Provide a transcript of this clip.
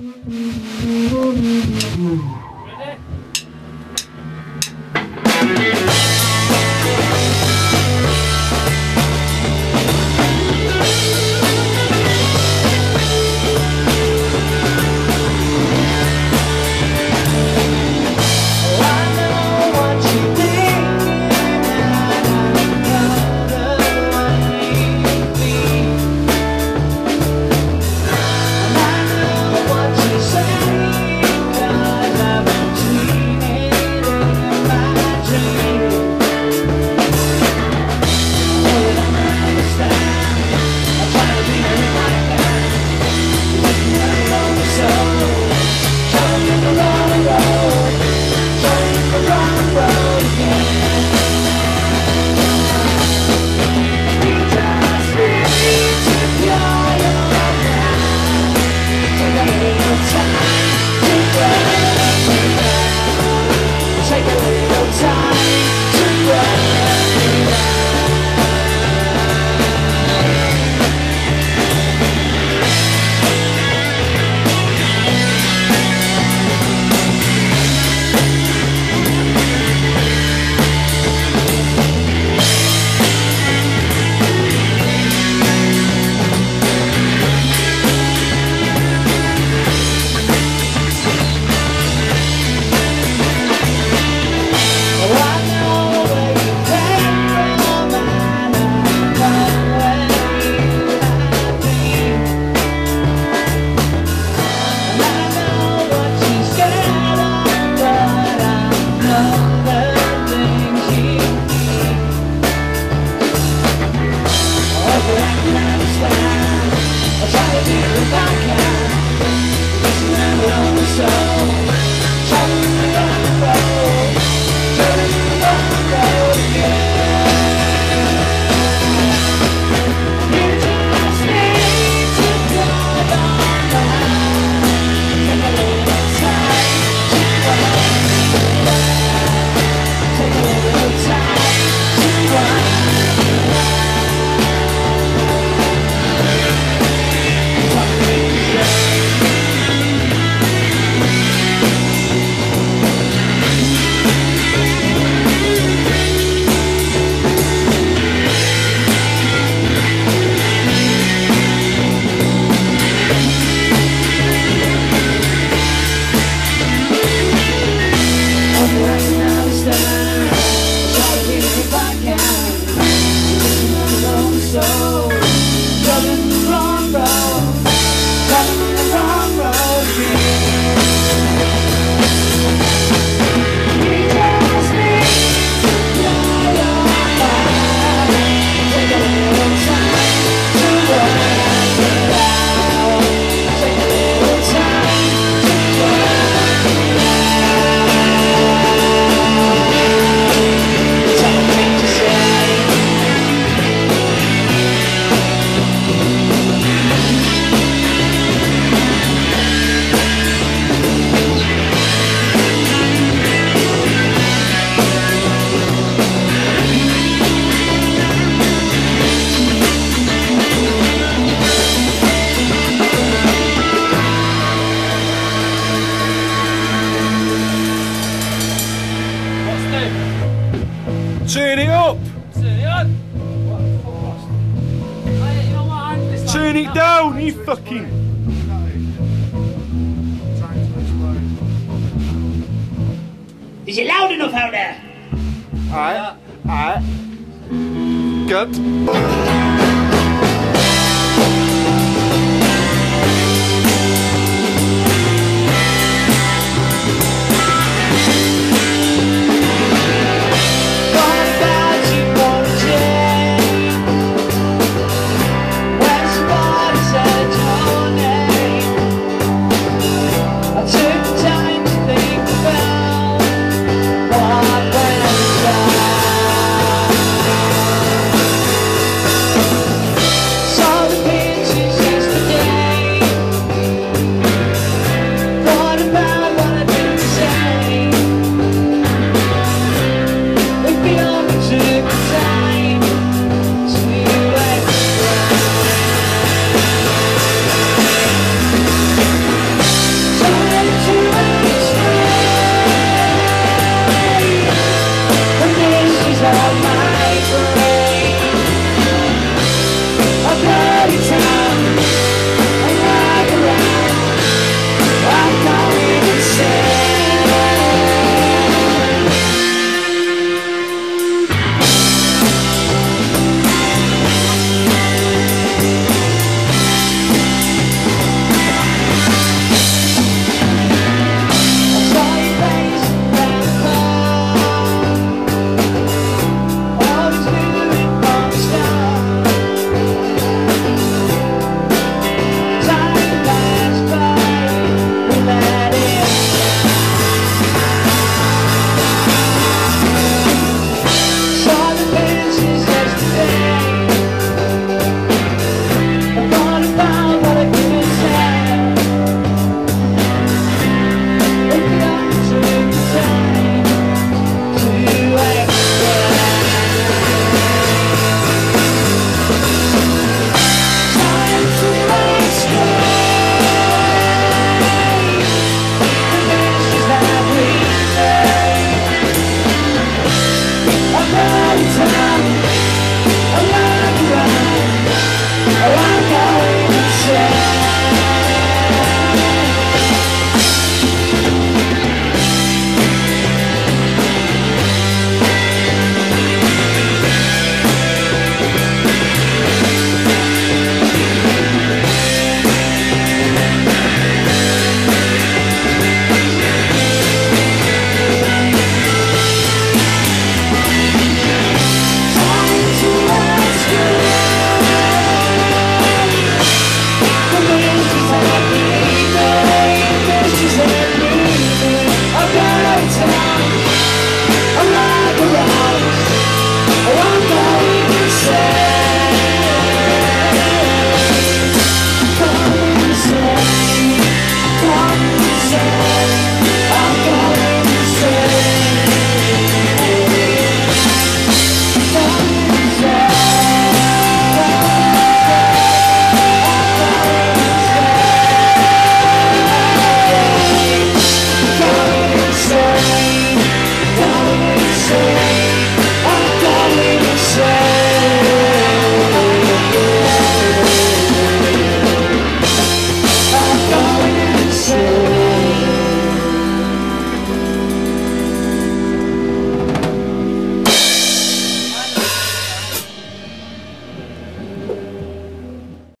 Turn it down, you fucking. Is it loud enough out there? Alright, alright. Good.